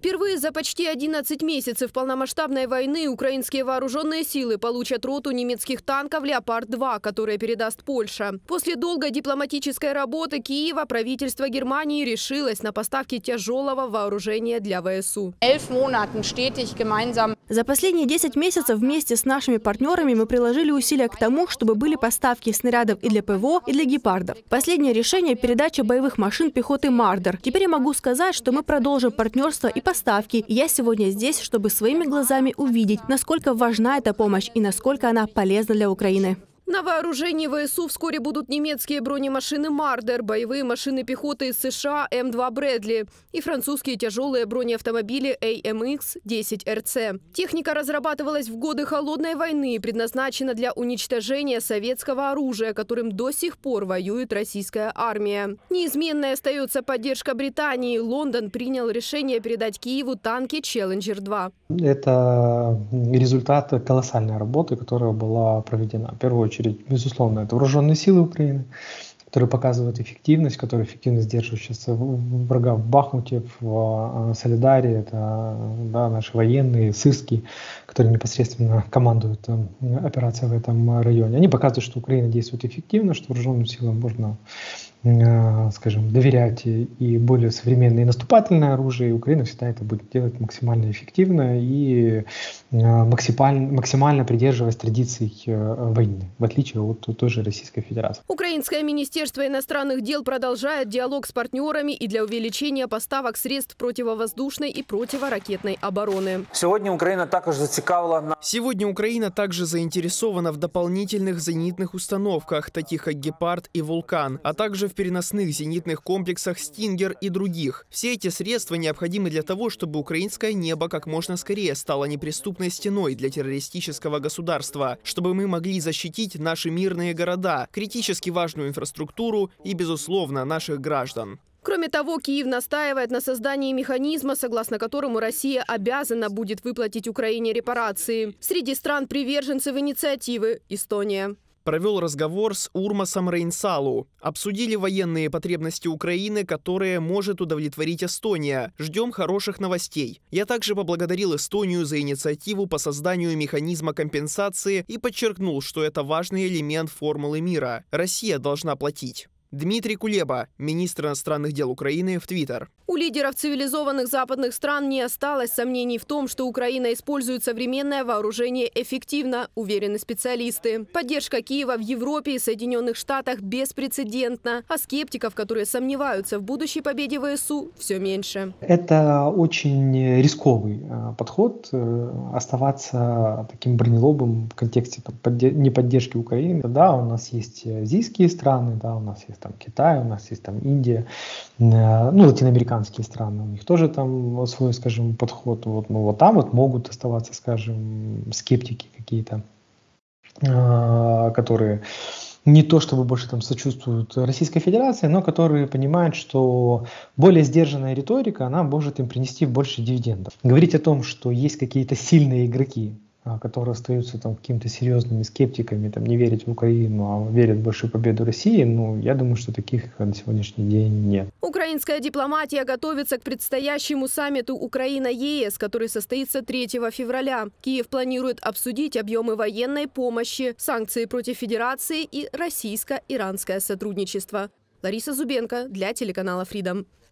Впервые за почти 11 месяцев полномасштабной войны украинские вооруженные силы получат роту немецких танков «Леопард-2», которые передаст Польша. После долгой дипломатической работы Киева правительство Германии решилось на поставки тяжелого вооружения для ВСУ. За последние 10 месяцев вместе с нашими партнерами мы приложили усилия к тому, чтобы были поставки снарядов и для ПВО, и для гепардов. Последнее решение – передача боевых машин пехоты «Мардер». Теперь я могу сказать, что мы продолжим партнерство и поставки. Я сегодня здесь, чтобы своими глазами увидеть, насколько важна эта помощь и насколько она полезна для Украины. На вооружении ВСУ вскоре будут немецкие бронемашины «Мардер», боевые машины пехоты из США М2 «Брэдли» и французские тяжелые бронеавтомобили AMX-10RC. Техника разрабатывалась в годы Холодной войны и предназначена для уничтожения советского оружия, которым до сих пор воюет российская армия. Неизменной остается поддержка Британии. Лондон принял решение передать Киеву танки «Челленджер-2». Это результат колоссальной работы, которая была проведена. В первую очередь очередь, безусловно, это вооруженные силы Украины, которые показывают эффективность, которые эффективно сдерживают сейчас врага в Бахмуте, в а, Солидаре, это да, наши военные, сырские, которые непосредственно командуют э, операцией в этом районе. Они показывают, что Украина действует эффективно, что вооруженным силам можно скажем, доверять и более современное и наступательное оружие, и Украина всегда это будет делать максимально эффективно и э, максимально, максимально придерживаясь традиций э, войны, в отличие от той же Российской Федерации. Украинское министерство иностранных дел продолжает диалог с партнерами и для увеличения поставок средств противовоздушной и противоракетной обороны. Сегодня Украина также зацікавлена. Сегодня Украина также заинтересована в дополнительных зенитных установках, таких как «Гепард» и «Вулкан», а также в переносных зенитных комплексах «Стингер» и других. Все эти средства необходимы для того, чтобы украинское небо как можно скорее стало неприступной стеной для террористического государства, чтобы мы могли защитить наши мирные города, критически важную инфраструктуру и, безусловно, наших граждан. Кроме того, Киев настаивает на создании механизма, согласно которому Россия обязана будет выплатить Украине репарации. Среди стран-приверженцев инициативы – Эстония провел разговор с Урмасом Рейнсалу. Обсудили военные потребности Украины, которые может удовлетворить Эстония. Ждем хороших новостей. Я также поблагодарил Эстонию за инициативу по созданию механизма компенсации и подчеркнул, что это важный элемент формулы мира. Россия должна платить. Дмитрий Кулеба, министр иностранных дел Украины, в Твиттер. У лидеров цивилизованных западных стран не осталось сомнений в том, что Украина использует современное вооружение эффективно, уверены специалисты. Поддержка Киева в Европе и Соединенных Штатах беспрецедентна, а скептиков, которые сомневаются в будущей победе ВСУ, все меньше. Это очень рисковый э, подход э, оставаться таким бронелобом в контексте там, неподдержки Украины. Да, у нас есть азийские страны, да, у нас есть там Китай, у нас есть там Индия, э, ну, латиноамериканские страны, у них тоже там свой, скажем, подход. Вот, ну, вот там вот могут оставаться, скажем, скептики какие-то, э, которые не то чтобы больше там сочувствуют Российской Федерации, но которые понимают, что более сдержанная риторика, она может им принести больше дивидендов. Говорить о том, что есть какие-то сильные игроки, которые остаются там какими-то серьезными скептиками, там не верить в Украину, а верят в большую победу России, ну, я думаю, что таких на сегодняшний день нет. Украинская дипломатия готовится к предстоящему саммиту Украина-ЕС, который состоится 3 февраля. Киев планирует обсудить объемы военной помощи, санкции против Федерации и российско-иранское сотрудничество. Лариса Зубенко для телеканала Freedom.